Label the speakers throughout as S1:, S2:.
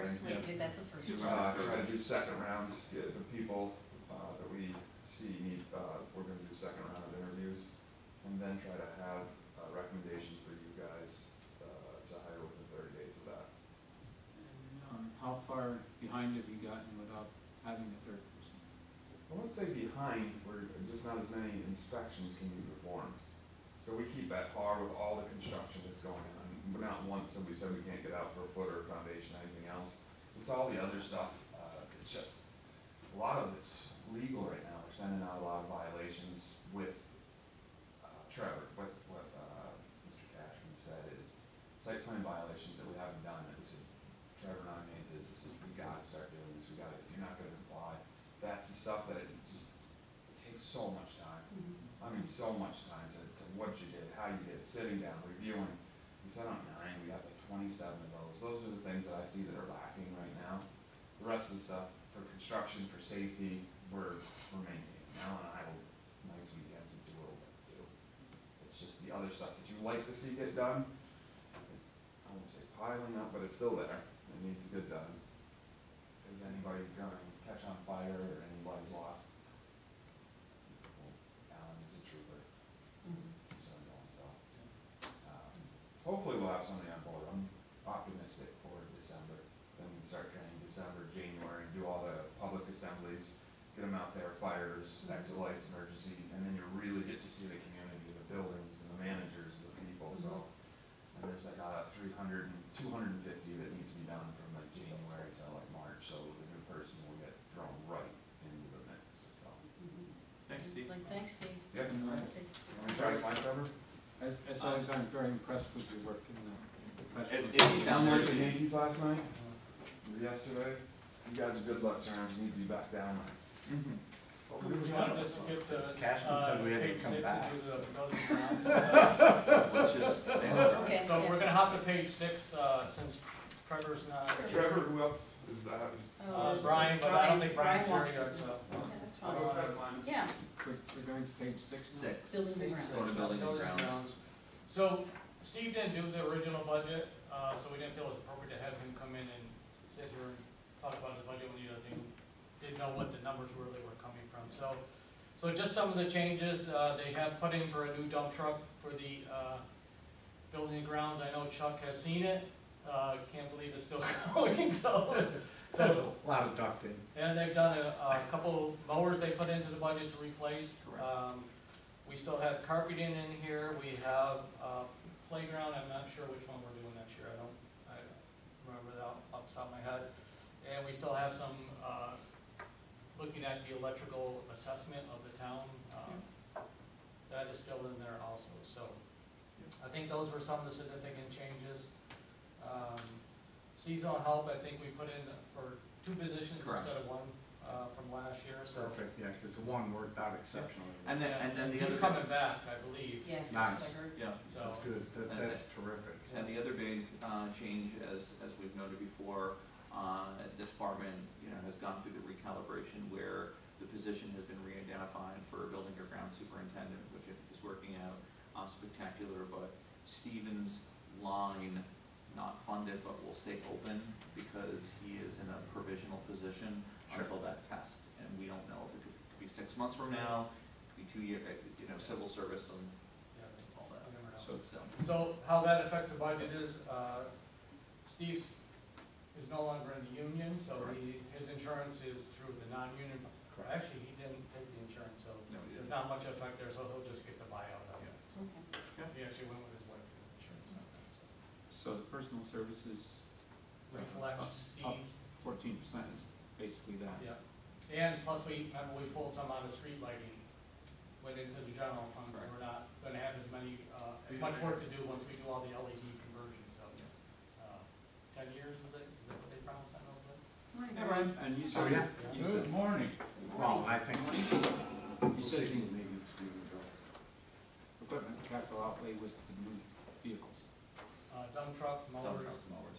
S1: First,
S2: voting.
S1: wait, that's the first.
S2: To, uh, try to do second rounds, get the people, uh, that we see need, uh, we're gonna do second round of interviews. And then try to have a recommendation for you guys, uh, to hire within thirty days of that.
S3: Um, how far behind have you gotten without having a third person?
S2: I won't say behind, we're, just not as many inspections can be performed. So we keep at par with all the construction that's going on. We're not once, somebody said we can't get out for a foot footer, foundation, or anything else. It's all the other stuff, uh, it's just, a lot of it's legal right now. We're sending out a lot of violations with, uh, Trevor, with, what, uh, Mr. Cashman said is site plan violations that we haven't done. It was, Trevor and I made the decision, we gotta start doing this, we gotta, if you're not gonna comply, that's the stuff that it just, it takes so much time. I mean, so much time to, to what you did, how you did, it, sitting down, sent out nine, we got like twenty-seven of those. Those are the things that I see that are lacking right now. The rest of the stuff, for construction, for safety, we're, we're maintaining. Now and I will, nights, weekends, we do little bit too. It's just the other stuff that you like to see get done. I won't say piling up, but it's still there. It needs to get done. Is anybody gonna catch on fire or anybody's lost? Well, Alan is a trooper, he's on going, so. um, Hopefully we'll have somebody on board, I'm optimistic for December, then we can start training December, January, do all the public assemblies, get them out there, fires, exit lights, emergency, and then you really get to see the community, the buildings, and the managers, the people, so. And there's like, uh, three hundred and, two hundred and fifty that need to be done from like January to like March, so the new person will get thrown right into the mix, so.
S3: Thanks, Steve.
S1: Like, thanks, Steve.
S2: Yep.
S1: Okay.
S2: Want to try to find Trevor?
S3: As, as always, I'm very impressed with your work in the professional.
S4: If- if down there-
S2: Unlike the Yankees last night, or yesterday, you guys are good luck charms, you need to be back down there.
S5: Do you want to just skip to,
S4: Cashman
S5: uh,
S4: said we had to
S5: page
S4: come
S5: six
S4: back.
S5: and do the building grounds?
S4: Let's just stand there.
S1: Okay,
S5: So
S1: yeah.
S5: we're gonna hop to page six, uh, since Trevor's not.
S2: Trevor, who else is that?
S5: Uh, Brian, but I don't think
S1: Brian
S5: Brian's here
S1: Washington.
S5: yet, so.
S1: Yeah, that's fine.
S2: go try to find him.
S1: Yeah,
S3: We're, we're going to page six now?
S4: Six.
S1: buildings and grounds.
S4: Go to building and grounds.
S5: So Steve didn't do the original budget, uh, so we didn't feel it was appropriate to have him come in and sit here and talk about the budget when he doesn't, didn't know what the numbers really were coming from, so. So just some of the changes, uh, they have put in for a new dump truck for the, uh, building and grounds, I know Chuck has seen it, uh, can't believe it's still going, so. So,
S4: A lot of ducting.
S5: and they've done a, a couple mowers they put into the budget to replace.
S4: Correct.
S5: Um, we still have carpeting in here, we have, uh, playground, I'm not sure which one we're doing next year, I don't, I don't remember that off the top of my head. And we still have some, uh, looking at the electrical assessment of the town, um, that is still in there also, so. I think those were some of the significant changes. Um, seasonal help, I think we put in for two positions
S4: Correct.
S5: instead of one, uh, from last year, so.
S4: Perfect, yeah, because the one worked out exceptionally.
S6: And then, and then the
S5: He's
S6: other,
S5: coming back, I believe,
S1: yes,
S4: Nice.
S1: that's what I heard.
S6: yeah,
S5: so.
S4: That's good, that,
S6: And
S4: that's terrific.
S6: and the other big, uh, change, as, as we've noted before, uh, the department, you know, has gone through the recalibration where the position has been re-identified for building or ground superintendent, which I think is working out, uh, spectacular, but Stevens line, not funded, but will stay open because he is in a provisional position
S4: Sure.
S6: until that test. And we don't know if it could, could be six months from now, could be two year, uh, you know, civil service and
S5: yeah,
S6: all that.
S5: I.
S6: So it's, um,
S5: So how that affects the budget is, uh, Steve's is no longer in the union, so he, his insurance is through the non-union. Actually, he didn't take the insurance, so
S6: no, we
S5: there's
S6: didn't.
S5: much effect there, so he'll just get the buyout of it.
S1: Okay.
S5: He actually went with his wife for the insurance on that, so.
S3: So the personal services. uh,
S5: Reflects
S3: up- up
S5: Steve's,
S3: Fourteen percent is basically that.
S5: yeah. And plus we, remember we pulled some out of street lighting, went into the general fund, so we're not gonna have as many, uh, as much work to do once we do all the LED conversions, so. uh, Ten years, is it, is that what they promised on those lists?
S1: Morning,
S3: Yeah,
S1: Brian.
S3: Brian, and you
S4: Oh,
S3: said,
S4: yeah.
S3: you said,
S4: morning. Well, I think,
S3: you said the
S4: maybe it's being addressed.
S3: equipment capital outlay was the new vehicles.
S5: Uh, dump truck,
S6: Dump
S5: mowers,
S6: truck mowers.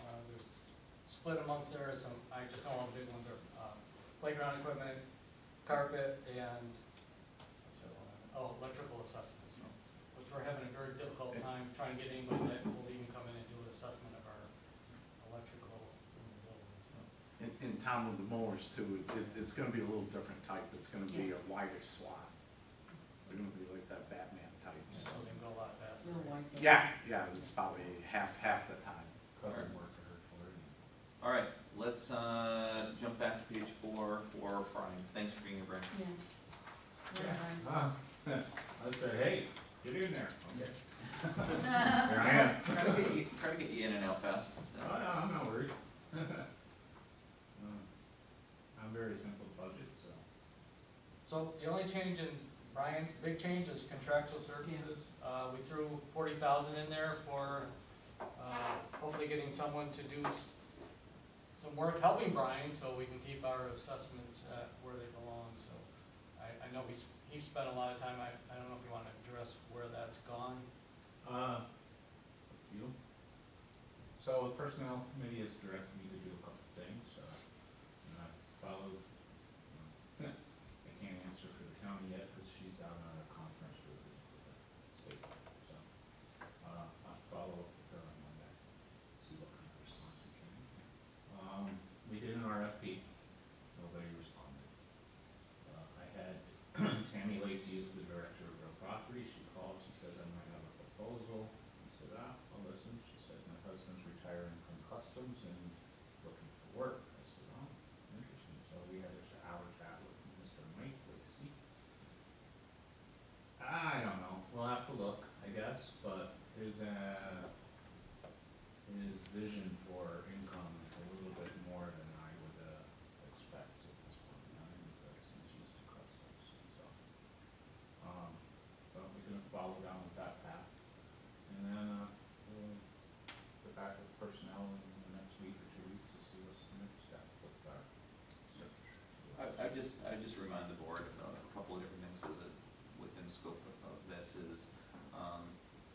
S5: uh, there's split amongst there, some, I just know all the big ones are, uh, playground equipment, carpet, and, what's the other one? Oh, electrical assessments, which we're having a very difficult time trying to get anybody that will even come in and do an assessment of our electrical In the
S4: town with the mowers too, it, it's gonna be a little different type, it's gonna be a wider swath. They're gonna be like that Batwing type.
S5: So they can go a lot faster.
S1: Real white.
S4: Yeah, yeah, it's probably half, half the time.
S6: Alright.
S4: work hard for it.
S6: All right, let's, uh, jump back to page four for Brian. Thanks for being here, Brian.
S1: Yeah.
S7: Yeah.
S1: Right,
S7: Uh, I said, hey, get in there, okay.
S1: right.
S7: Here I am.
S6: Try to get you, try to get you in and out fast. so.
S7: Oh, yeah, I'm not worried. Uh, I'm very simple budget, so.
S5: So the only change in Brian's, big change is contractual services. Uh, we threw forty thousand in there for, uh, hopefully getting someone to do s- some work helping Brian, so we can keep our assessments at where they belong, so. I, I know he's, he's spent a lot of time, I, I don't know if you wanna address where that's gone.
S7: Uh, you? So the personnel committee is directed me to do a couple things, uh, and I followed, um, I can't answer for the county yet, because she's out on a conference with the, with the state, so. Uh, I'll follow up with her on Monday, see what kind of response we can. Um, we did an RFP, nobody responded. Uh, I had Tammy Lacy is the director of real property, she called, she says, I might have a proposal. I said, ah, I'll listen, she said, my husband's retiring from customs and looking for work. I said, oh, interesting, so we had an hour chat with Mr. Mike Lacy. I don't know, we'll have to look, I guess, but his, uh, his vision for income is a little bit more than I would, uh, expect at this point in time, because he's used to customs, so. Um, but we're gonna follow down with that path. And then, uh, we'll get back with personnel in the next week or two weeks to see what's the next step with our search.
S6: I, I just, I just remind the board of a couple of different things as it, within scope of- of this is, um,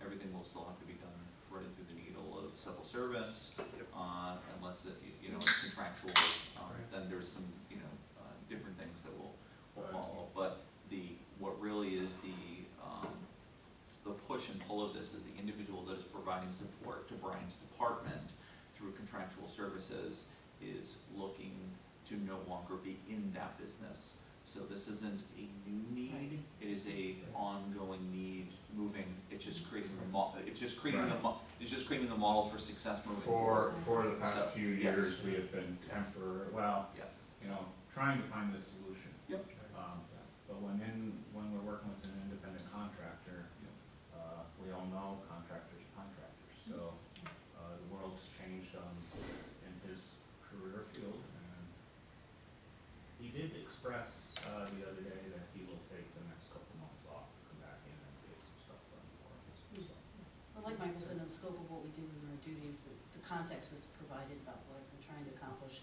S6: everything will still have to be done threaded through the needle of civil service. Uh, unless it, y- you know, it's contractual, um,
S5: Right.
S6: then there's some, you know, uh, different things that will, will
S7: Right.
S6: follow. But the, what really is the, um, the push and pull of this is the individual that is providing support to Brian's department through contractual services is looking to no longer be in that business. So this isn't a new need, it is a ongoing need moving, it's just creating the mo- it's just creating the mo- it's just creating the model for success moving forward.
S7: For, for the
S6: So,
S7: past few
S6: yes.
S7: years, we have been temporary, well,
S6: Yeah.
S7: you know, trying to find a solution.
S6: Yep.
S7: Um, but when in, when we're working with an independent contractor, uh, we all know contractors, are contractors, so, uh, the world's changed, um, in his career field, and he did express, uh, the other day that he will take the next couple months off, to come back in and get some stuff done for us, so.
S1: Well, like Michael said, in the scope of what we do in our duties, the, the context is provided about what we're trying to accomplish,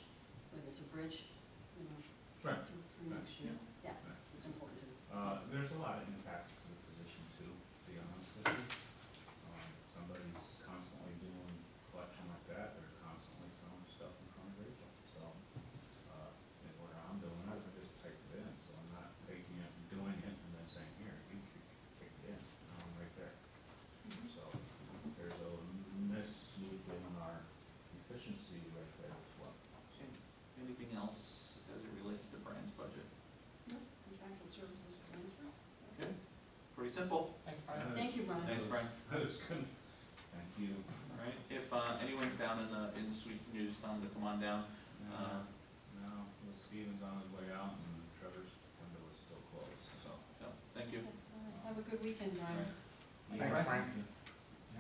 S1: whether it's a bridge, you know,
S7: Right,
S1: for for next year. Yeah,
S7: right.
S1: it's important to.
S7: Uh, there's a lot of impacts to the position too, to be honest with you. Um, somebody's constantly doing collection like that, they're constantly throwing stuff in front of Rachel, so, uh, and where I'm doing it, I just type it in, so I'm not taking it and doing it and then saying, here, you kick, kick it in, and I'm right there. So, there's a misloop in our efficiency right there as well.
S6: Anything else as it relates to Brian's budget?
S1: No, Contractual services transfer.
S6: Okay, pretty simple.
S5: Thanks, Brian.
S1: Thank you, Brian.
S6: Thanks, Brian.
S7: That was good, thank you.
S6: All right, if, uh, anyone's down in the, in Sweet News, tell them to come on down.
S7: No, no, well, Steven's on his way out and Trevor's window is still closed, so.
S6: So, thank you.
S1: All right, Have a good weekend, Brian.
S4: Thanks, Frank.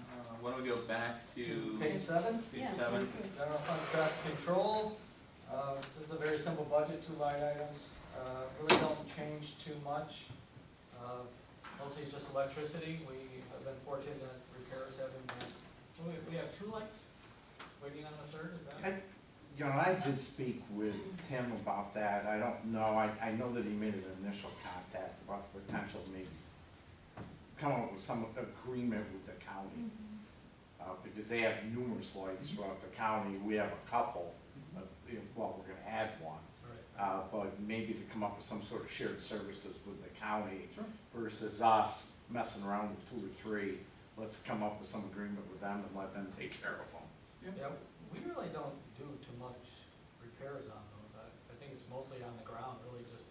S6: Uh, why don't we go back to
S5: Page seven?
S6: page
S1: Yeah,
S6: seven?
S1: good.
S5: General fund traffic control, uh, this is a very simple budget, two line items, uh, really don't change too much. Uh, mostly it's just electricity, we have been fortunate that repairs have been, we, we have two lights, waiting on the third, is that?
S4: I- You know, I did speak with Tim about that, I don't know, I, I know that he made an initial contact about the potential maybe come up with some agreement with the county, uh, because they have numerous lights throughout the county, we have a couple, you know, well, we're gonna add one.
S5: Right.
S4: Uh, but maybe to come up with some sort of shared services with the county
S5: Sure.
S4: Versus us messing around with two or three. Let's come up with some agreement with them and let them take care of them.
S5: Yeah, we really don't do too much repairs on those, I, I think it's mostly on the ground, really just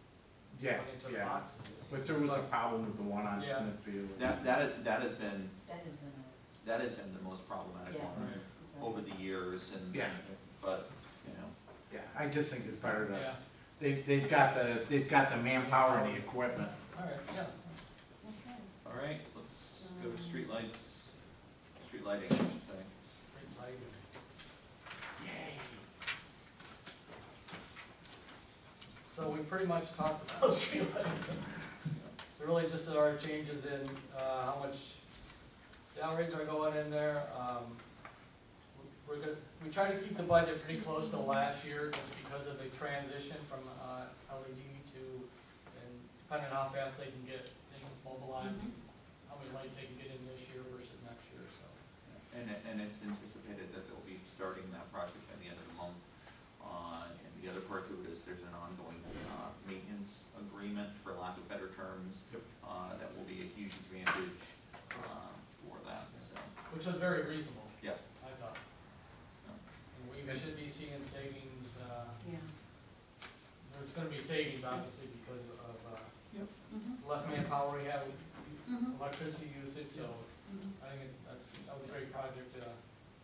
S4: Yeah,
S5: running to the
S4: yeah.
S5: boxes.
S4: But there was a problem with the one on
S5: Yeah.
S4: Smithfield.
S6: That, that, is- that has been,
S1: That has been
S6: that has been the most problematic
S1: Yeah.
S6: one
S1: a.
S6: over the years and,
S4: Yeah,
S6: but, you know,
S4: yeah, I just think it's better to,
S5: Yeah,
S4: they, they've got the, they've got the manpower and the equipment.
S5: all right, yeah.
S1: Okay.
S6: all right, let's go to streetlights, street lighting, I should say.
S5: Great lighting.
S4: Yay.
S5: So we pretty much talked about street lighting. So really just our changes in, uh, how much salaries are going in there, um, we're good, we try to keep the budget pretty close to last year, just because of the transition from, uh, LED to, and depending on how fast they can get things mobilized,
S1: Mhm.
S5: How many lights they can get in this year versus next year, so.
S6: And, it- and it's anticipated that they'll be starting that project by the end of the month. Uh, and the other part to it is there's an ongoing, uh, maintenance agreement, for lack of better terms.
S4: Yep.
S6: Uh, that will be a huge advantage, uh, for that, so,
S5: Which was very reasonable,
S6: yes,
S5: I thought,
S6: so.
S5: and we should be seeing savings, uh,
S1: Yeah.
S5: there's gonna be savings obviously because of, uh,
S1: Mhm.
S5: less manpower we have,
S1: Mhm.
S5: electricity usage, so
S1: Mhm.
S5: I think it- that's, that was a great project, uh.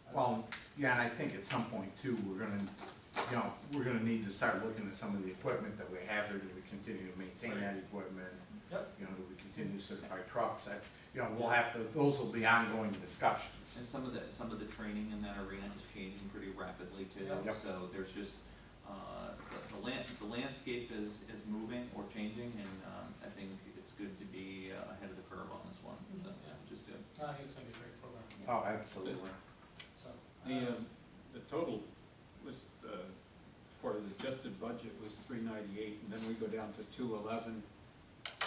S5: I-
S4: Well, yeah, and I think at some point too, we're gonna, you know, we're gonna need to start looking at some of the equipment that we have here, do we continue to maintain that equipment?
S5: Yep.
S4: You know, do we continue to certify trucks, I, you know, we'll have to, those will be ongoing discussions.
S6: And some of the, some of the training in that arena is changing pretty rapidly too.
S4: Yep.
S6: So there's just, uh, the, the land, the landscape is, is moving or changing and, um, I think it's good to be uh, ahead of the curve on this one, so,
S5: Yeah.
S6: which is good.
S5: I think it's gonna be a great program,
S4: Oh, absolutely.
S5: so.
S3: The, um, the total was, uh, for the adjusted budget was three ninety-eight, and then we go down to two eleven,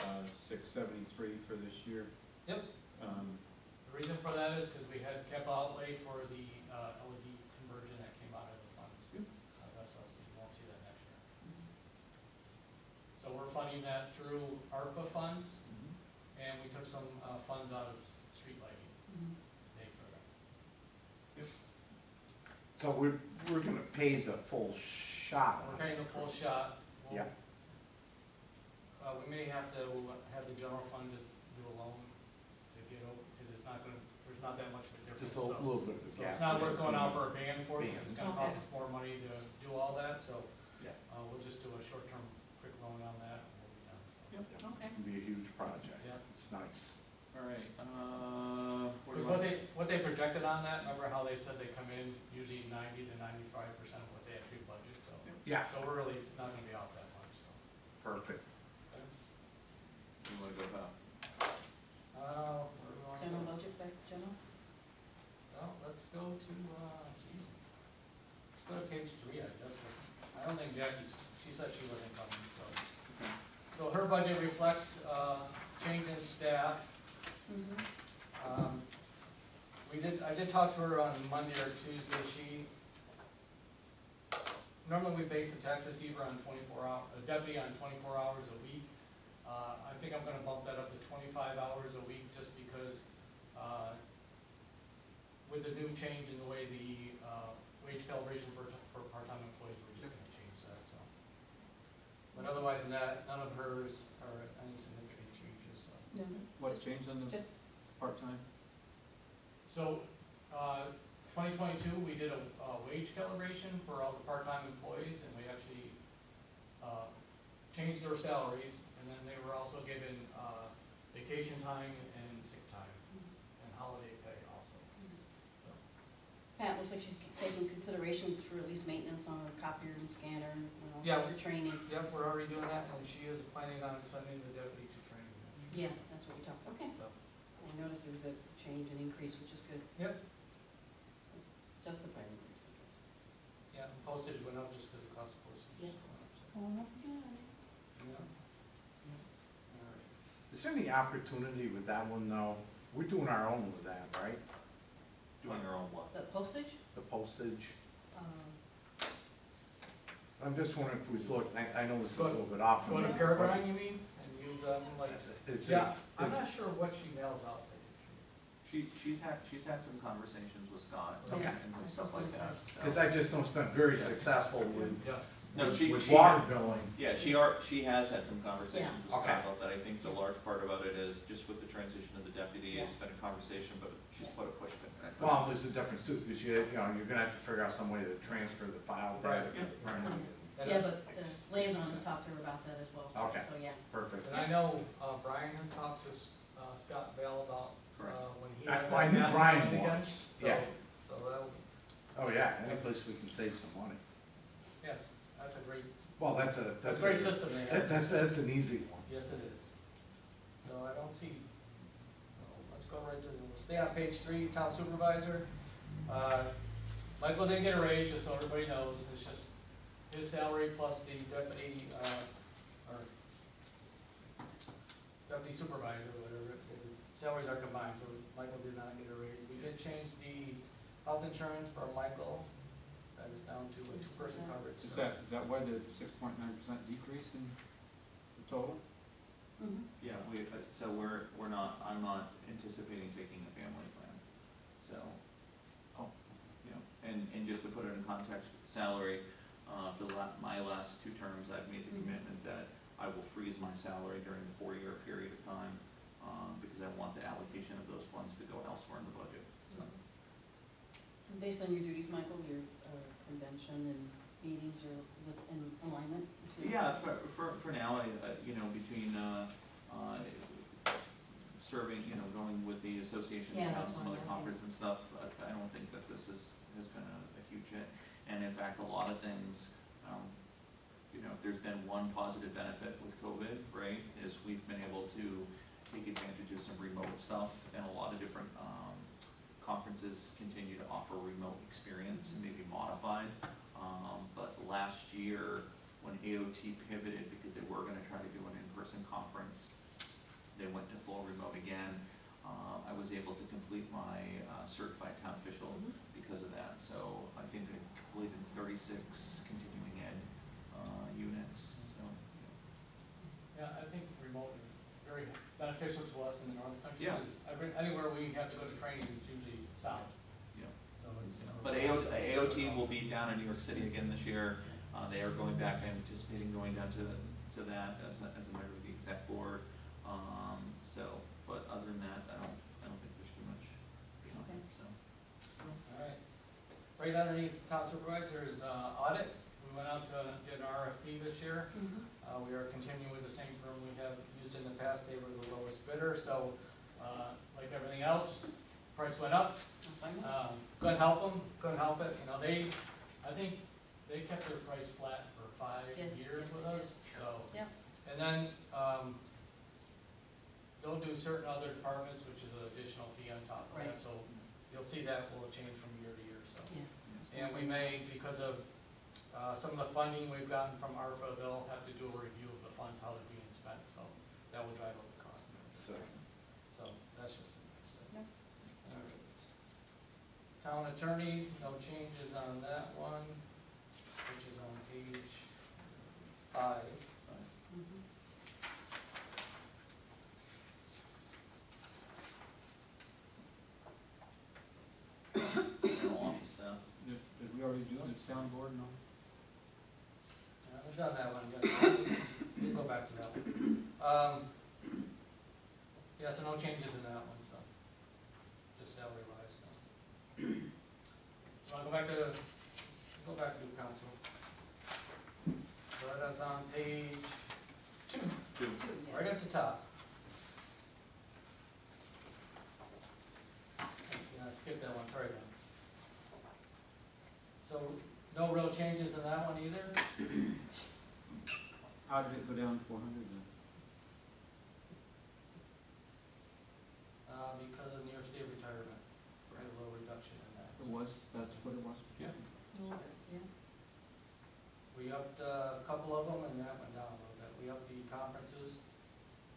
S3: uh, six seventy-three for this year.
S5: Yep.
S3: Um,
S5: The reason for that is because we had capital outlay for the, uh, LED conversion that came out of the funds.
S3: Yep.
S5: Uh, That's us, you won't see that next year. So we're funding that through ARPA funds, and we took some, uh, funds out of s- street lighting
S1: Mhm.
S5: to pay for that.
S4: So we're, we're gonna pay the full shot.
S5: We're paying the full shot. We'll-
S4: Yeah.
S5: Uh, we may have to have the general fund just do a loan to get over, because it's not gonna, there's not that much of a difference.
S4: Just a
S5: so-
S4: little bit of a
S5: So
S4: gap.
S5: it's not worth going out for a band for, it, 'cause it's gonna cost us more money to do all that, so,
S6: Yeah.
S5: uh, we'll just do a short-term quick loan on that, and we'll be done, so.
S4: Yep,
S1: Okay.
S4: It's gonna be a huge project.
S5: Yeah.
S4: It's nice.
S6: All right, uh, what do
S5: Because
S6: you
S5: what
S6: want?
S5: they, what they projected on that, remember how they said they come in usually ninety to ninety-five percent of what they actually budget, so.
S4: Yeah,
S5: So we're really not gonna be off that much, so.
S4: perfect.
S6: You wanna go about?
S5: Uh, where do we wanna
S1: General
S5: go?
S1: budget, back to general?
S5: Well, let's go to, uh, geez, let's go to page three, I guess. I don't think Jackie's, she said she wasn't coming, so. So her budget reflects, uh, change in staff.
S1: Mhm.
S5: We did, I did talk to her on Monday or Tuesday, she, normally we base the tax receiver on twenty-four hours, a deputy on twenty-four hours a week. Uh, I think I'm gonna bump that up to twenty-five hours a week, just because, uh, with the new change in the way the, uh, wage calibration for, for part-time employees, we're just gonna change that, so. But otherwise than that, none of hers are any significant changes, so.
S1: No.
S3: what changed on the part-time?
S5: So, uh, twenty twenty-two, we did a, uh wage calibration for all the part-time employees, and we actually, uh, changed their salaries, and then they were also given, uh, vacation time and sick time, and holiday pay also, so.
S1: Pat, looks like she's taking consideration for at least maintenance on her copier and scanner, and also
S5: Yeah.
S1: for training.
S5: Yep, we're already doing that, and she is planning on sending the deputy to training.
S1: Yeah, that's what we talked, about. okay.
S5: So,
S1: I noticed there was a change, an increase, which is good.
S5: Yep.
S1: Justified increase, I guess.
S5: yeah, and postage went up just because the cost of postage
S1: Yeah.
S5: went up, so,
S1: Oh, yeah.
S5: yeah. All right.
S4: Is there any opportunity with that one though? We're doing our own with that, right?
S6: Doing your own what?
S1: The postage,
S4: The postage?
S1: um,
S4: I'm just wondering if we look, I, I know this is a
S5: Go-
S4: little bit off.
S5: Go to
S4: from-
S5: Peregrine, you mean, and use, um, like,
S4: Is it-
S5: yeah, I'm
S4: is-
S5: not sure what she mails out to you.
S6: She, she's had, she's had some conversations with Scott and
S4: Okay.
S6: and some stuff like that, so.
S4: Cause I just know it's been very successful with,
S5: Yes.
S6: No, she,
S4: with
S6: she,
S4: water billing.
S6: yeah, she are, she has had some conversations with
S4: Yeah.
S6: Scott
S4: Okay.
S6: about that. I think the large part about it is just with the transition of the deputy, it's been a conversation, but she's put a push button.
S4: Well, there's a difference too, because you, you know, you're gonna have to figure out some way to transfer the file data
S5: Right.
S4: to the printer.
S5: And
S1: Yeah, but the liaison has talked to her about that as well.
S4: Okay.
S1: So, yeah.
S4: Perfect.
S5: And I know, uh, Brian has talked to, uh, Scott Bell about,
S6: Correct.
S5: Uh, when he
S4: I
S5: has
S4: I knew Brian
S5: again.
S4: was,
S5: So,
S4: yeah.
S5: so that'll,
S4: Oh, yeah, any place we can save some money.
S5: yes, that's a great,
S4: Well, that's a,
S5: that's
S4: that's
S5: a great system they
S4: that,
S5: have.
S4: that's, that's an easy one.
S5: Yes, it is. So I don't see, let's go right to, we'll stay on page three, town supervisor. Uh, Michael didn't get a raise, just so everybody knows, it's just his salary plus the deputy, uh, or deputy supervisor, whatever, the salaries are combined, so Michael did not get a raise. We did change the health insurance for Michael, that is down to a two-person coverage.
S3: Is
S5: so-
S3: that, is that why the six point nine percent decrease in the total?
S1: Mhm.
S6: Yeah, we, uh, so we're, we're not, I'm not anticipating taking a family plan, so.
S3: Oh.
S6: You know, and, and just to put it in context with salary, uh, for the la- my last two terms, I've made the
S1: Mhm.
S6: commitment that I will freeze my salary during the four-year period of time, because I want the allocation of those funds to go elsewhere in the budget, so.
S1: And Based on your duties, Michael, your uh, convention and meetings are with- in alignment? to-
S6: Yeah, for, for, for now, I, uh, you know, between, uh, uh, serving, you know, going with the association
S1: Yeah,
S6: and
S1: that's
S6: some
S1: what
S6: other
S1: I'm asking.
S6: conference and stuff, I, I don't think that this is, has been a, a huge hit. And in fact, a lot of things, um, you know, if there's been one positive benefit with COVID, right, is we've been able to take advantage of some remote stuff, and a lot of different um, conferences continue to offer remote experience, and maybe modified. Um, but last year, when AOT pivoted because they were going to try to do an in-person conference, they went to full remote again. Uh, I was able to complete my uh, certified town official
S1: mm -hmm.
S6: because of that. So I think I completed
S5: 36 beneficial to us in the north country.
S6: Yeah.
S5: 'cause every- Anywhere we have to go to training is usually south,
S6: Yeah.
S5: so it's.
S6: But AOT, AOT will be down in New York City again this year. Uh, they are going back, I'm anticipating going down to, to that as a, as a member of the exec board. Um, so, but other than that, I don't, I don't think there's too much beyond
S1: Okay.
S6: that, so.
S5: All right. Right underneath top supervisor is uh, audit. We went out to, did an RFP this year.
S1: Mhm.
S5: Uh, we are continuing with the same firm we have used in the past. They were the lowest bidder, so, uh, like everything else, price went up.
S1: I'm fine with it.
S5: Um, couldn't help them, couldn't help it, you know, they, I think, they kept their price flat for five
S1: Yes,
S5: years
S1: yes,
S5: with us, so.
S1: Yep.
S5: And then, um, they'll do certain other departments, which is an additional fee on top of that, so you'll see that will change from year to year, so.
S1: Yeah.
S5: And we may, because of, uh, some of the funding we've gotten from ARPA, they'll have to do a review of the funds, how they're being spent, so that will drive up the cost.
S4: So,
S5: So, that's just, so.
S1: Yep.
S5: All right. Town attorney, no changes on that one, which is on page five.
S6: General office staff.
S3: Did, did we already do the town board, no?
S5: Yeah, we've done that one, yeah, we'll go back to that one. Um, yeah, so no changes in that one, so, just salary wise, so. I'll go back to, go back to council. So that's on page two,
S6: Two.
S1: Two, yeah.
S5: right at the top. Yeah, I skipped that one, sorry, Dan. So, no real changes in that one either?
S3: How did it go down four hundred then?
S5: Uh, because of New York State retirement, we had a little reduction in that.
S3: It was, that's what it was?
S6: Yeah.
S1: A little bit, yeah.
S5: We upped uh, a couple of them and that went down a little bit. We upped the conferences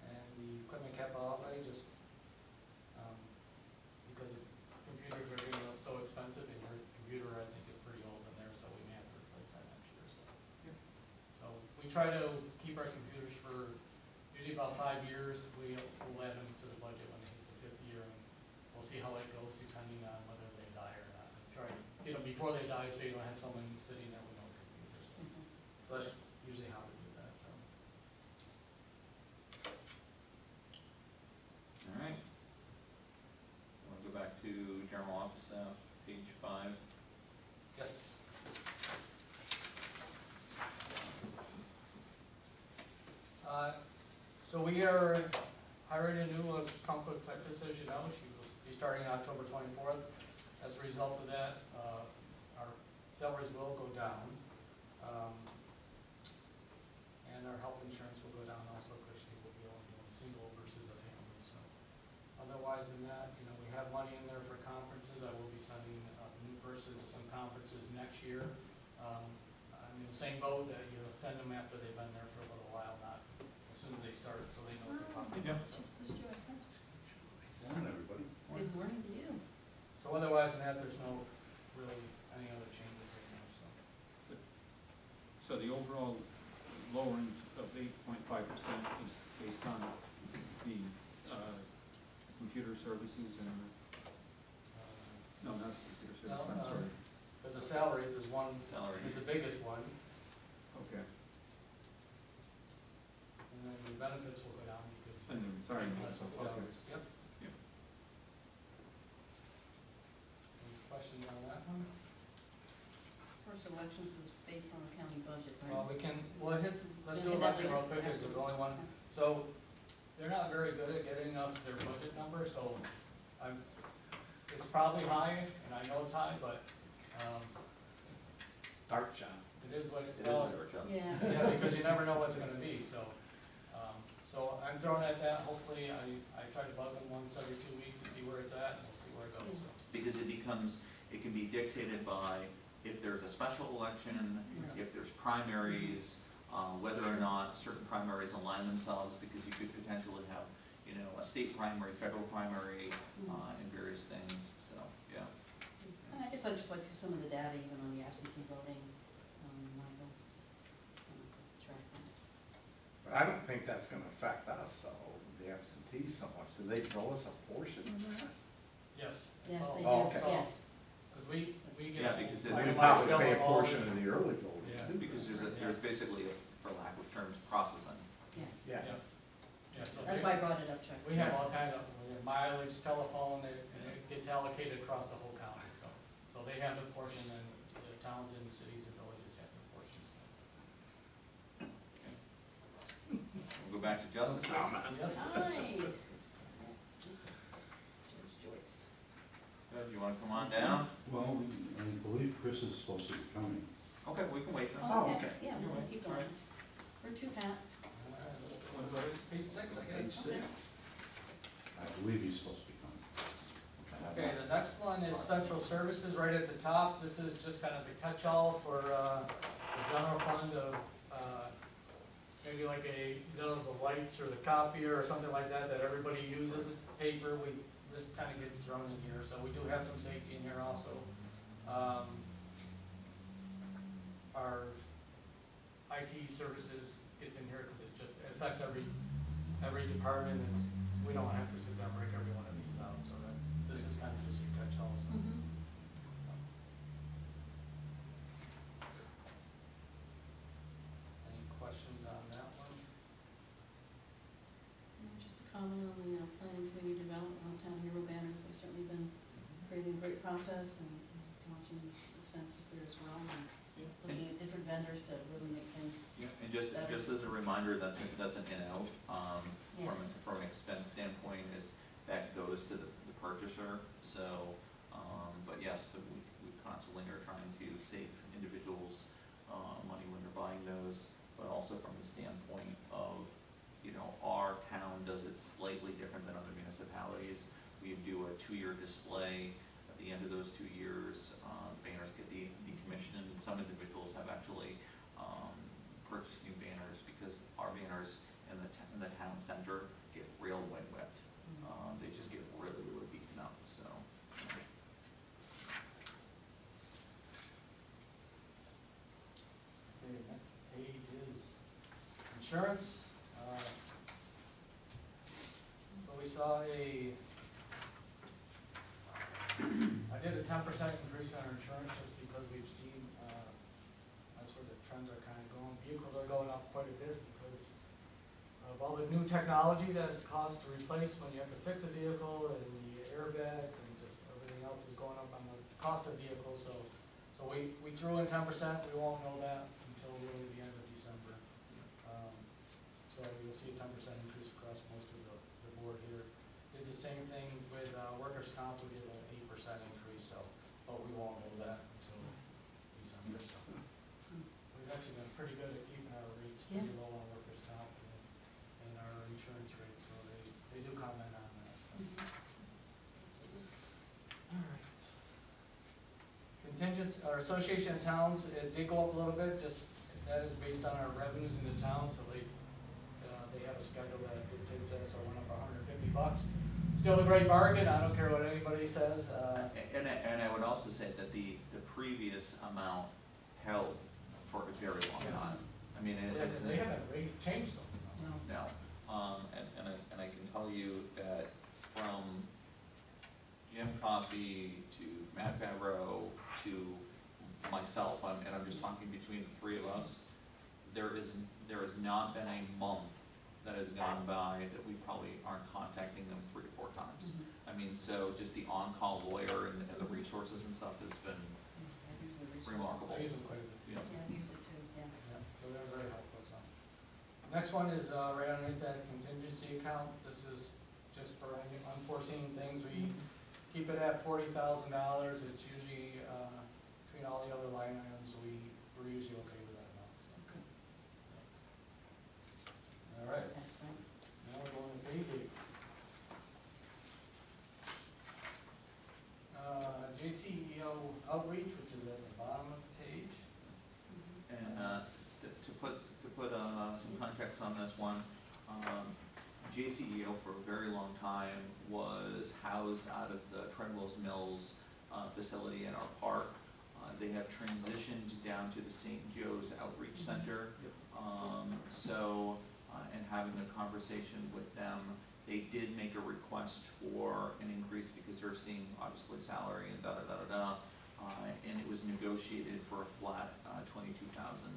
S5: and the equipment capital outlay just, um, because the computers are getting so expensive and your computer, I think, is pretty old in there, so we may have to replace that next year, so. So we try to keep our computers for usually about five years. We, we'll add them to the budget when it hits the fifth year and we'll see how it goes depending on whether they die or not. Try to get them before they die, so you don't have someone sitting there with no computers.
S1: Mhm.
S5: So that's usually how we do that, so.
S6: All right. Want to go back to general office staff, page five.
S5: Yes. Uh, So we are hiring a new uh, conflict technician, as you know, she will be starting October twenty-fourth. As a result of that, uh, our salaries will go down. Um, And our health insurance will go down also, because she will be only doing single versus a family, so. Otherwise than that, you know, we have money in there for conferences, I will be sending a new person to some conferences next year. Um, I'm in the same boat that you send them after they've been there for a little while, not as soon as they start, so they know what they're talking about. So-
S1: This is Joyce.
S7: Morning, everybody.
S1: Good morning to you.
S5: So otherwise than that, there's no really any other changes in there, so.
S3: So the overall lowering of eight point five percent is based on the, uh, computer services and,
S5: uh,
S3: no, not the computer
S5: No,
S3: services, I'm
S5: uh,
S3: sorry.
S5: Because the salaries is one,
S6: Salary.
S5: is the biggest one,
S3: Okay,
S5: and then the benefits will go down because.
S3: and the retirement,
S5: Less
S3: also,
S5: of
S3: okay.
S5: yep.
S3: Yep.
S5: Any questions on that one?
S1: First elections is based on the county budget, right?
S5: Well, we can, well, hit, let's do
S1: hit that
S5: election real
S1: later.
S5: quick, it's the only one. So, they're not very good at getting us their budget number, so I'm, it's probably high, and I know it's high, but, um,
S4: Dark John.
S5: it is what,
S6: It is
S5: well,
S6: a workshop.
S1: Yeah.
S5: yeah, because you never know what's gonna be, so, um, so I'm throwing at that, hopefully, I, I try to bug them once every two weeks to see where it's at, and we'll see where it goes, so.
S6: Because it becomes, it can be dictated by if there's a special election,
S5: Yeah.
S6: if there's primaries, uh, whether or not certain primaries align themselves, because you could potentially have, you know, a state primary, federal primary, uh, and various things, so, yeah.
S1: And I guess I'd just like to see some of the data even on the absentee voting, um, Michael, just, um, track that.
S4: But I don't think that's gonna affect us, though, the absentees so much. Do they bill us a portion of that?
S5: Yes.
S1: Yes,
S5: all-
S1: they
S4: Oh,
S1: do,
S4: okay.
S1: yes.
S5: Cause we, we get.
S6: Yeah, because it-
S4: We
S5: itemized
S4: probably pay a portion of the early voting.
S5: Yeah.
S4: too.
S6: Because there's, a- there's basically, a- for lack of terms, processing.
S1: Yeah,
S4: Yeah.
S5: Yeah, yeah, so
S1: that's
S5: they-
S1: why I brought it up, Chuck.
S5: We have all kinds of, we have mileage, telephone, and and it gets allocated across the whole county, so, so they have a portion, and the towns and cities and villages have their portions.
S6: We'll go back to justice.
S5: Oh, yes,
S1: Hi. Judge Joyce.
S6: Do you wanna come on down?
S8: Well, I believe Chris is supposed to be coming.
S6: Okay, we can wait.
S4: Oh, okay.
S1: Yeah, we'll keep going. Where to, Pat?
S5: what is it, page six, I guess?
S4: Page six.
S8: I believe he's supposed to be coming.
S5: Okay, the next one is central services, right at the top, this is just kind of a catch-all for, uh, the general fund of, uh, maybe like a, you know, the lights or the copier or something like that, that everybody uses, paper, we, this kind of gets thrown in here, so we do have some safety in here also. Um, our IT services gets in here, because it just, affects every, every department, it's, we don't have to sit down and break every one of these out, so that, this is kind of just a catch-all, so.
S1: Mm-hmm.
S5: Any questions on that one?
S1: Just a comment on the uh, planning community development on town hero banners, they've certainly been creating a great process and watching expenses there as well, and looking at different vendors to really make things,
S6: Yeah, and just, just as a reminder, that's, a- that's an in-out, um, from,
S1: Yes.
S6: from an expense standpoint, is that goes to the, the purchaser, so, um, but yes, so we, we constantly are trying to save individuals, uh, money when they're buying those, but also from the standpoint of, you know, our town does it slightly different than other municipalities. We do a two-year display, the end of those two years, uh, banners get de- decommissioned, and some individuals have actually, um, purchased new banners, because our banners in the, in the town center get real wet wet. Um, they just get really, really beaten up, so.
S5: Okay, next page is insurance. Uh, So we saw a I did a ten percent increase on our insurance just because we've seen, uh, that's where the trends are kind of going. Vehicles are going up quite a bit because of all the new technology that it costs to replace when you have to fix a vehicle and the airbags and just everything else is going up on the cost of vehicles, so, so we, we threw in ten percent, we won't know that until really the end of December. Um, So you'll see a ten percent increase across most of the, the board here. Did the same thing with, uh, workers' comp, we did an eight percent increase, but we won't know that until December, so. We've actually been pretty good at keeping our rates pretty low on workers' comp and, and our insurance rates, so they, they do comment on that.
S1: Mhm.
S5: Alright. Contingents, our association of towns, it did go up a little bit, just, that is based on our revenues in the town, so they, uh, they have a schedule that dictates that, so it went up hundred and fifty bucks. Still a great bargain, I don't care what anybody says, uh,
S6: And, I- and I would also say that the, the previous amount held for a very long
S5: Yes.
S6: time. I mean, it-
S5: yeah,
S6: it's.
S5: they haven't really changed those.
S1: No.
S6: No, um, and, and I, and I can tell you that from Jim Coffey to Matt Barrow to myself, I'm, and I'm just talking between the three of us, there is, there has not been a month that has gone by that we probably aren't contacting them four times.
S1: Mhm.
S6: I mean, so just the on-call lawyer and, and the resources and stuff has been,
S1: Yeah, the.
S6: Remarkable.
S5: I use them quite a bit.
S6: you know,
S1: Yeah, I've used it too, yeah.
S5: Yeah, so they're very helpful, so. Next one is, uh, right underneath that contingency account, this is just for any unforeseen things, we keep it at forty thousand dollars, it's usually, uh, between all the other line items, we, we're usually okay with that amount, so.
S1: Okay.
S5: All right,
S1: Okay, thanks.
S5: now we're going to page eight. Uh, JCEO outreach, which is at the bottom of the page.
S1: Mhm.
S6: And, uh, to, to put, to put, uh, some context on this one, um, JCEO for a very long time was housed out of the Treadwell's Mills, uh, facility in our park. Uh, they have transitioned down to the St. Joe's Outreach Center. Um, so, uh, and having a conversation with them, they did make a request for an increase because they're seeing obviously salary and da-da-da-da-da. Uh, and it was negotiated for a flat, uh, twenty-two thousand,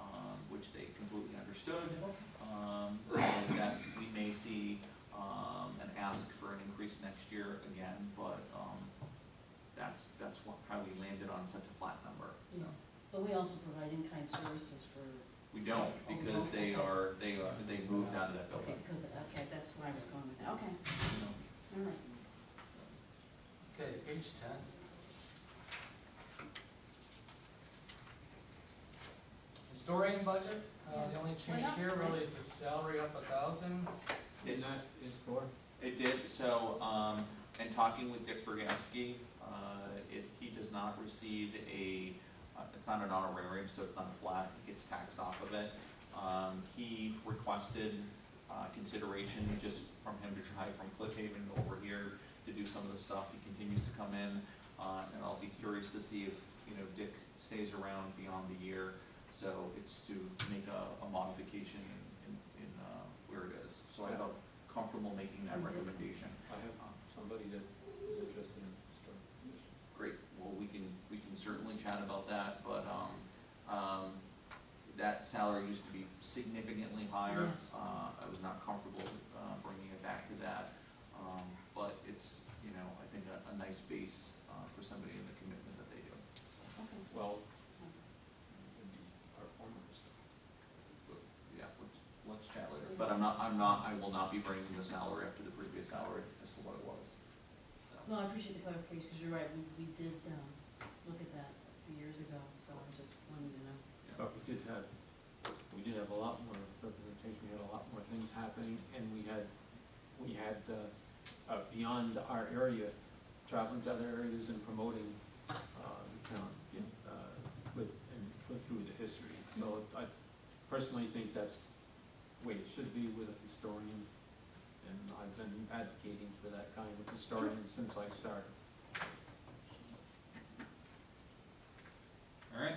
S6: um, which they completely understood. Um, so that we may see, um, an ask for an increase next year again, but, um, that's, that's what, how we landed on such a flat number, so.
S1: Yeah. But we also provide in-kind services for,
S6: We don't, because they are, they are, they moved out of that
S1: okay,
S6: building.
S1: because, okay, that's where I was going with that, okay,
S6: you know.
S1: all right.
S5: Okay, page ten. Historian budget, uh, the only change here really is the salary up a thousand.
S3: And that is for?
S6: It did, so, um, in talking with Dick Burgansky, uh, it, he does not receive a, uh, it's not an honorarium, so it's not a flat, he gets taxed off of it. Um, he requested, uh, consideration just from him to try from Cliff Haven over here to do some of the stuff, he continues to come in, uh, and I'll be curious to see if, you know, Dick stays around beyond the year. So it's to make a, a modification in, in, in, uh, where it is, so I felt comfortable making that recommendation.
S3: I have somebody that is interested in starting a position.
S6: Great, well, we can, we can certainly chat about that, but, um, um, that salary used to be significantly higher.
S1: Yes.
S6: Uh, I was not comfortable, uh, bringing it back to that, um, but it's, you know, I think a, a nice base, uh, for somebody in the commitment that they do.
S1: Okay.
S3: Well, it'd be our former stuff.
S6: But, yeah, let's, let's chat later, but I'm not, I'm not, I will not be bringing the salary up to the previous salary as to what it was, so.
S1: No, I appreciate the clarification, because you're right, we, we did, um, look at that a few years ago, so I just wanted to know.
S3: But we did have, we did have a lot more representation, we had a lot more things happening, and we had, we had, uh, uh, beyond our area, traveling to other areas and promoting, uh, the town, uh, with, and through the history. So I personally think that's the way it should be with a historian, and I've been advocating for that kind of historian since I started.
S6: All right,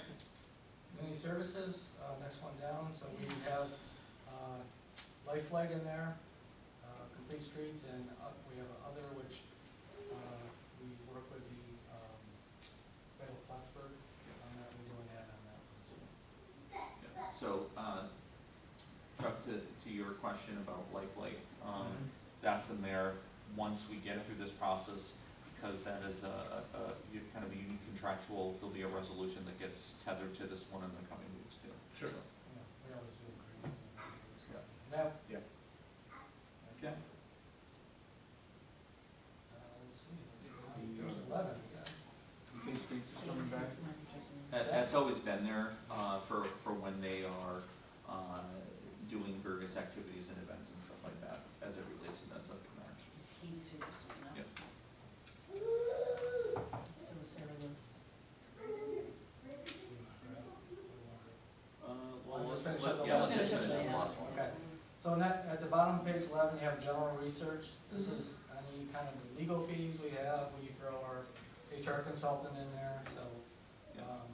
S5: Community services, uh, next one down, so we have, uh, Life in there, uh, Complete Streets, and, uh, we have other, which, uh, we work with the, uh,
S6: So, uh, Chuck, to, to your question about Lifelike, um,
S5: Mhm.
S6: that's in there, once we get through this process, because that is a, a, a, kind of a unique contractual, there'll be a resolution that gets tethered to this one in the coming weeks too.
S5: Sure. Yeah, we always do agree.
S6: Yeah. Okay.
S5: uh, let's see, let's see, eleven, yeah.
S3: K Streets is coming back.
S6: That, that's always been there, uh, for, for when they are, uh, doing various activities and events and stuff like that, as it relates to that subject matter.
S1: Katie's here just so.
S6: Yep.
S1: So Sarah
S6: Uh,
S5: well, let's-
S6: let's,
S5: let-
S6: let,
S5: yeah,
S6: yeah,
S5: let's
S6: let's
S5: finish
S6: finish this
S5: the-
S6: last one.
S5: Okay. So in that, at the bottom of page eleven, you have general research. This is any kind of legal fees we have, we throw our HR consultant in there, so, um,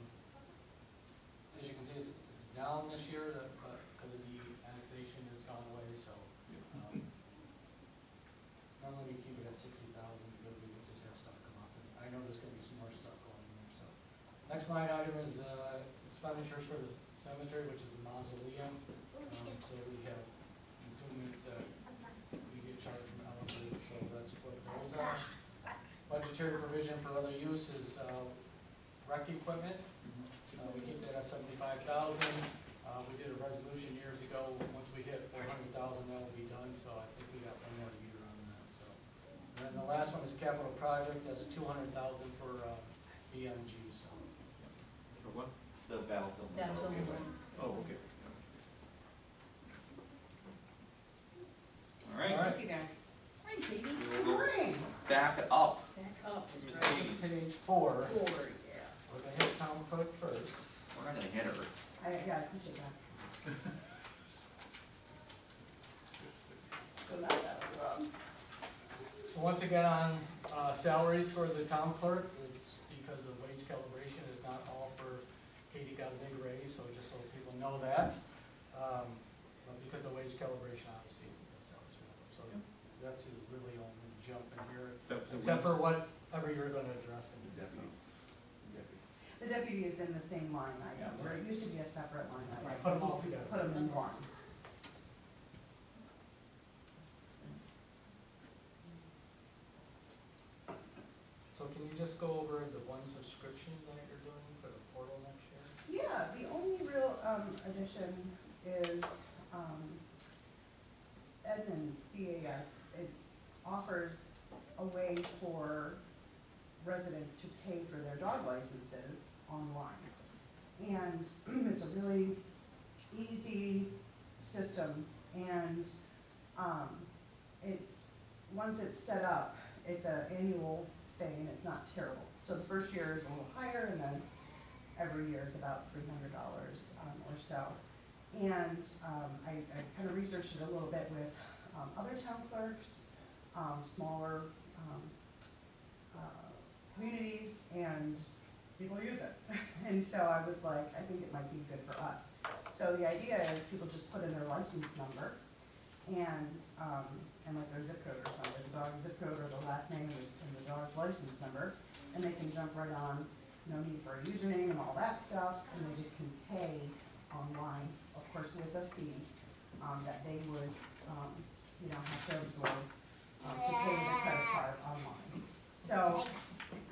S5: as you can see, it's, it's down this year, that, but, because of the annexation has gone away, so, um, normally we keep it at sixty thousand, because we just have stuff come up, and I know there's gonna be some more stuff going in there, so. Next line item is, uh, expenditures for the cemetery, which is the mausoleum, um, so we have improvements that we get charged from elevator, so that's what those are. Budgetary provision for other uses, uh, rec equipment, uh, we keep that at seventy-five thousand. Uh, we did a resolution years ago, once we hit four hundred thousand, that will be done, so I think we got one more year on that, so. And then the last one is capital project, that's two hundred thousand for, uh, BMG, so.
S3: For what?
S6: The battlefield.
S1: Battlefield
S6: memorial.
S1: Memorial.
S3: Oh, okay.
S6: All right,
S5: All right.
S1: Thank you, guys. Hi, Katie.
S6: We'll back up,
S1: Back up. is
S6: Miss
S1: right.
S6: Katie.
S5: Page four,
S1: Four, yeah.
S5: we're gonna hit town clerk first.
S6: we're not gonna hit her.
S9: I, yeah, I appreciate that. So now that, um,
S5: So once again, on uh, salaries for the town clerk, it's because the wage calibration is not all for, Katie got a big raise, so just so people know that. Um, But because of wage calibration, obviously, the salaries are up, so that's a really only jump in here,
S3: That
S5: except for whatever you're gonna address in the deputies.
S9: the deputy is in the same line item, where it used to be a separate line item.
S5: Right, put 'em all together.
S9: Put them in one.
S5: So can you just go over the one subscription that you're doing for the portal next year?
S9: Yeah, the only real, addition is, um, Edmunds, BAS, it offers a way for residents to pay for their dog licenses online. And it's a really easy system, and, um, it's, once it's set up, it's an annual thing, and it's not terrible. So the first year is a little higher, and then every year is about three hundred dollars, um, or so. And, um, I, I kind of researched it a little bit with, um, other town clerks, um, smaller, uh, communities, and people use it. And so I was like, I think it might be good for us. So the idea is people just put in their license number and, um, and like their zip code or something, the dog's zip code or the last name the, and the dog's license number. And they can jump right on, no need for a username and all that stuff, and they just can pay online, of course with a fee, um, that they would, um, you know, have to absorb, um, to pay with a credit card online. So,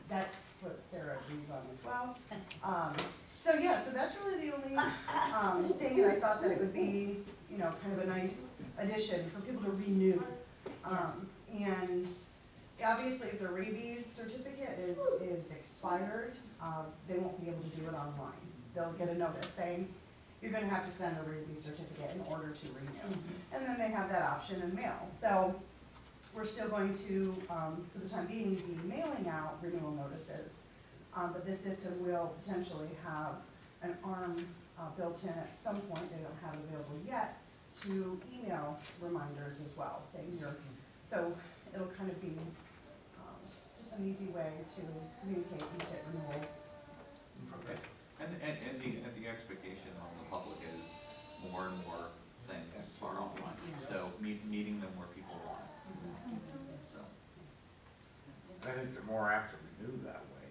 S9: that's what Sarah agrees on as well. Um, so yeah, so that's really the only, um, thing that I thought that it would be, you know, kind of a nice addition for people to renew. Um, and obviously if their rabies certificate is, is expired, um, they won't be able to do it online. They'll get a notice saying, you're gonna have to send a rabies certificate in order to renew. And then they have that option in mail. So we're still going to, um, for the time being, be mailing out renewal notices. Um, but this system will potentially have an arm, uh, built in at some point, they don't have available yet, to email reminders as well, saying you're, so it'll kind of be, just an easy way to communicate and get renewals.
S6: Okay. And, and, and the, and the expectation on the public is more and more things are online, so meet, meeting them where people want, mm-hmm. so.
S4: I think they're more apt to renew that way.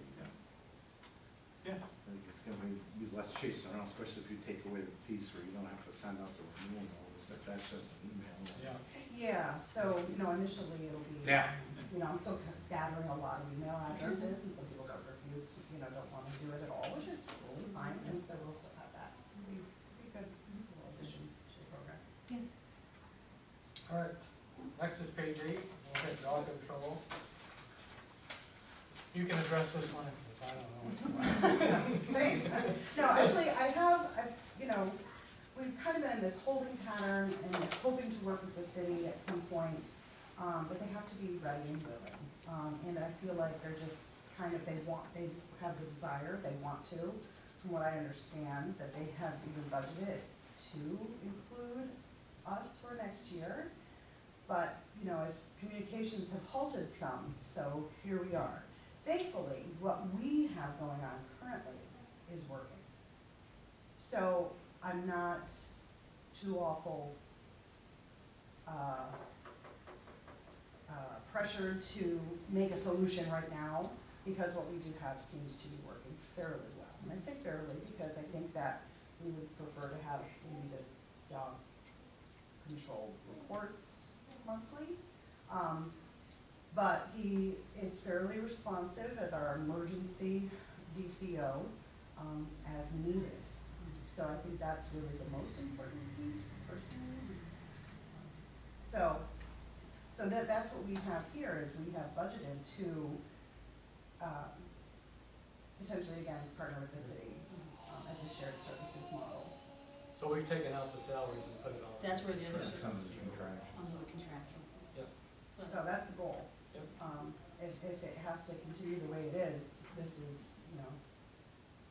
S6: Yeah.
S4: I think it's going to be less chasing around, especially if you take away the piece where you don't have to send out the renewal notice, if that's just an email.
S5: Yeah.
S9: Yeah, so, you know, initially it'll be.
S4: Yeah.
S9: You know, I'm still gathering a lot of email addresses, and some people don't refuse, you know, don't wanna do it at all, which is totally fine, and so we'll still have that. It'll be, be good, little addition to the program.
S5: All right, next is page eight, we'll hit dog control. You can address this one, because I don't know what's going on.
S9: Same. No, actually, I have, I, you know, we've kind of been in this holding pattern and hoping to work with the city at some point, um, but they have to be ready and willing. Um, and I feel like they're just kind of, they want, they have the desire, they want to, from what I understand, that they have even budgeted to include us for next year. But, you know, as communications have halted some, so here we are. Thankfully, what we have going on currently is working. So I'm not too awful, uh, pressured to make a solution right now, because what we do have seems to be working fairly well. And I say fairly because I think that we would prefer to have maybe the dog control reports monthly. Um, but he is fairly responsive as our emergency DCO, um, as needed. So I think that's really the most important piece personally. So, so that, that's what we have here, is we have budgeted to, um, potentially again, partner with the city, um, as a shared services model.
S5: So we've taken out the salaries and put it all.
S1: That's where the other
S7: That's under
S1: services,
S7: the contractions.
S1: on the contractual.
S5: Yep.
S9: So that's the goal.
S5: Yep.
S9: Um, if, if it has to continue the way it is, this is, you know,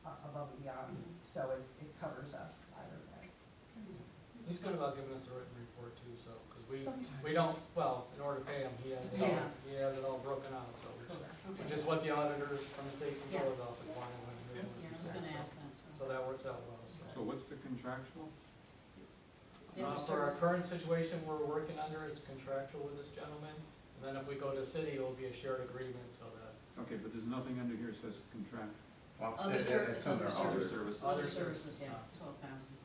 S9: above and beyond, so it's, it covers us either way.
S5: He's good about giving us a written report too, so, because we, we don't, well, in order to pay him, he has it all,
S1: Yeah.
S5: he has it all broken out, so, which-
S1: Okay.
S5: which is what the auditors from the state controller's office wanted when we were.
S1: Yeah, I was gonna ask that,
S5: So
S1: so.
S5: that works out well,
S3: So
S5: so.
S3: what's the contractual?
S1: The
S5: Uh,
S1: other
S5: for our
S1: service-
S5: current situation we're working under, it's contractual with this gentleman, and then if we go to city, it'll be a shared agreement, so that,
S3: Okay, but there's nothing under here that says contract.
S4: Well, it's-
S1: Other
S4: it-
S1: ser-
S4: it's under
S1: other
S4: other
S1: services.
S6: services.
S1: Other
S5: Other
S1: services,
S5: services,
S1: yeah, twelve thousand.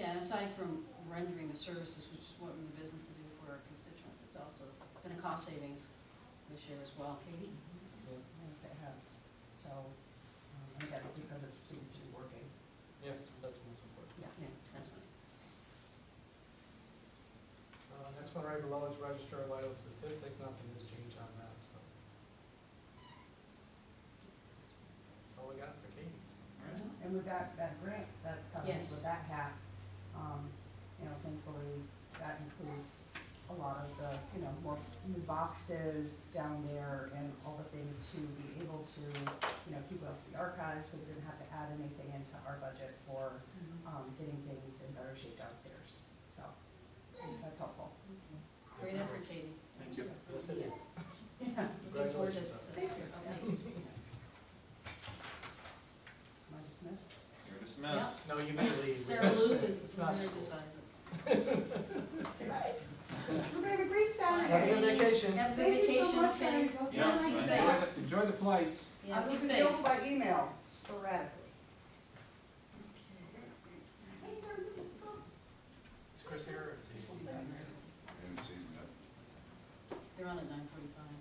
S1: Yeah, and aside from rendering the services, which is what we're in the business to do for our constituents, it's also been a cost savings this year as well. Katie?
S9: Yes, it has, so, um, and again, because it seems to be working.
S5: yeah, that's what's important.
S1: Yeah, Yeah, that's right.
S5: Uh, next one right below is register of vital statistics, nothing has changed on that, so. All we got for Katie.
S9: And with that, that grant that's coming
S1: Yes.
S9: with that hat, um, you know, thankfully, that includes a lot of the, you know, more new boxes down there and all the things to be able to, you know, keep up the archives, so we didn't have to add anything into our budget for, um, getting things in better shape downstairs, so, that's helpful.
S1: Great effort, Katie.
S6: Thank you.
S5: Yes, it is.
S9: Yeah,
S1: Looking forward to,
S5: Congratulations.
S1: to
S9: Thank you.
S1: updates.
S9: am I dismissed?
S6: You're dismissed.
S5: No, you may leave.
S1: Sarah Lou and
S5: It's not
S1: Mary
S5: school.
S1: decided.
S9: Good night. We're gonna have a great
S5: Have a
S9: Saturday.
S5: good vacation.
S1: Have a good
S9: Thank you so
S1: vacation,
S9: much,
S1: okay?
S9: guys, I'll see you
S6: Yeah,
S9: next
S6: thank
S9: time.
S6: you.
S3: Enjoy the flights.
S1: Yeah,
S9: I'm
S1: be
S9: gonna go by email sporadically.
S5: Is Chris here or is he?
S8: I haven't seen that.
S1: They're on at nine forty-five.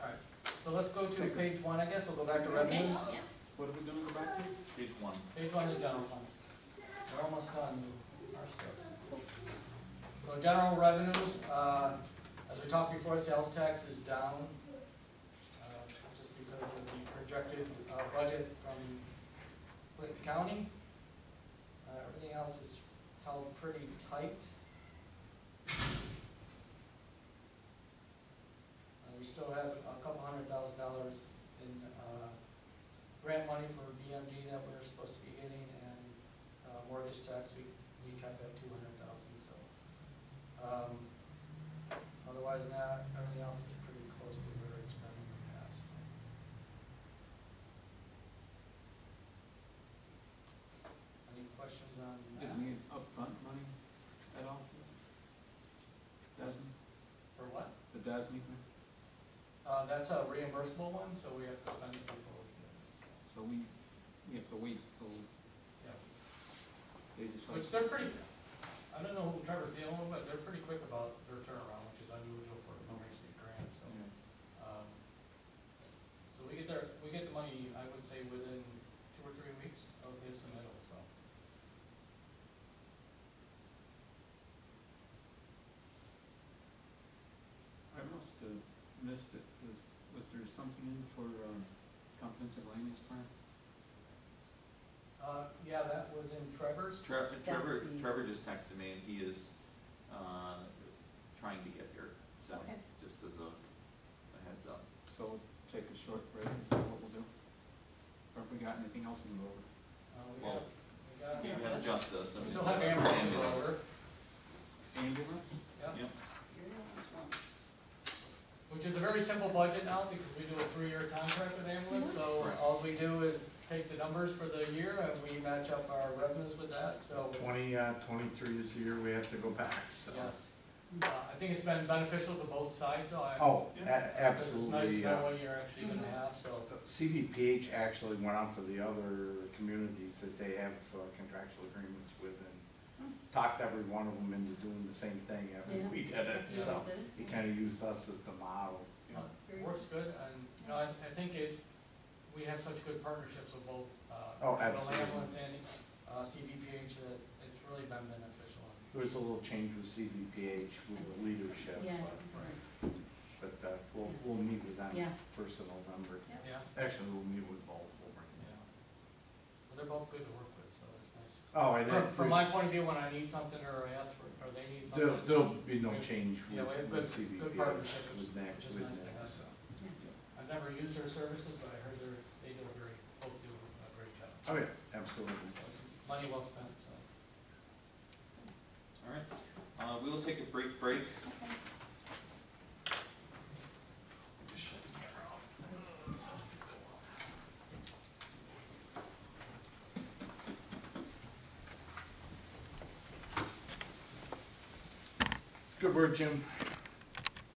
S5: Alright, so let's go to page one, I guess, we'll go back to revenues.
S1: Yeah.
S3: What are we gonna go back to?
S6: Page one.
S5: Page one is general fund. We're almost done our stuff. So general revenues, uh, as we talked before, sales tax is down, just because of the projected, uh, budget from Clinton County. Uh, everything else is held pretty tight. Uh, we still have a couple hundred thousand dollars in, uh, grant money for BMG that we're supposed to be getting, and uh, mortgage tax, we, we kept at two hundred thousand, so. Um, Otherwise, than that, everything else is pretty close to where it's been in the past. Any questions on
S3: Did
S5: that?
S3: we upfront money at all? DASNY,
S5: For
S3: the DASNY?
S5: Uh, that's a reimbursable one, so we have to spend it before we get it. so.
S3: we, we have to wait till
S5: Yeah.
S3: they decide.
S5: Which they're pretty, I don't know who Trevor's dealing with, but they're pretty quick about their turnaround, which is unusual for a Mill State grant, so.
S3: Yeah.
S5: um, So we get their, we get the money, I would say, within two or three weeks of his submittal, so.
S3: I must have missed it, was, was there something in for, um, comprehensive land use plan?
S5: Uh, yeah, that was in Trevor's.
S6: Tre- Trevor,
S1: the-
S6: Trevor just texted me and he is, uh, trying to get here, so,
S1: Okay.
S6: just as a, a heads up.
S3: So take a short break, is that what we'll do? Or if we got anything else we can go over?
S5: Uh, we
S6: Well,
S5: got, we got,
S6: We
S5: we
S6: have justice. and
S5: still have ambulance to go
S6: ambulance.
S5: over,
S3: Ambulance?
S5: yeah.
S6: Yep.
S1: You're the last one.
S5: Which is a very simple budget now, because we do a three-year contract with ambulance, so
S6: Right.
S5: all we do is take the numbers for the year and we match up our revenues with that, so.
S4: Twenty, uh, twenty-three is the year we have to go back, so.
S5: Yes. Uh, I think it's been beneficial to both sides, so I.
S4: Oh,
S6: Yeah.
S4: a-
S5: because It's nice
S4: absolutely,
S5: to know
S4: uh,
S5: what you're actually gonna have, so.
S4: CVPH actually went out to the other communities that they have uh, contractual agreements with and talked every one of them into doing the same thing after
S1: Yeah.
S4: we did it,
S1: You
S4: so.
S1: guys did it?
S4: He kinda used us as the model.
S5: uh,
S1: Very
S5: Works good, and, you know, I, I think it, we have such good partnerships with both, uh,
S4: Oh,
S5: Personal
S4: absolutely.
S5: Ambulance and, uh, CVPH that it's really been beneficial.
S4: There was a little change with CVPH with the leadership,
S1: Yeah,
S4: but, but, uh, we'll, we'll meet with them
S1: Yeah.
S4: first of November.
S1: Yep.
S5: Yeah,
S4: Actually, we'll meet with both, we'll bring them.
S5: yeah. Well, they're both good to work with, so it's nice.
S4: Oh, I
S5: From,
S4: did,
S5: from my
S4: there's,
S5: point of view, when I need something or I ask for, or they need
S4: there'll,
S5: something,
S4: there'll be no
S5: Good.
S4: change
S5: Yeah, we have
S4: with, with
S5: good- good
S4: CVPH,
S5: partnership,
S4: with
S5: which-
S4: Nick,
S5: which is
S4: with
S5: nice to
S4: Nick,
S5: have.
S4: so.
S5: I've never used their services, but I heard they're, they do a very, both do a great job.
S4: Oh, yeah, absolutely.
S5: So it's Money well spent, so.
S6: All right, uh, we will take a brief break.
S4: It's a good word, Jim.